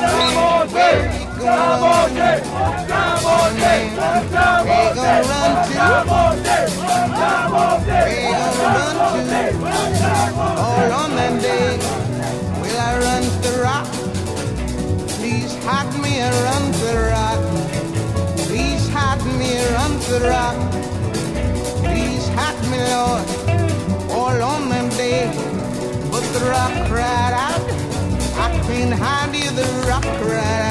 Tramonte! Tramonte! Tramonte! rock right out. I can hand you the rock right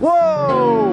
Whoa!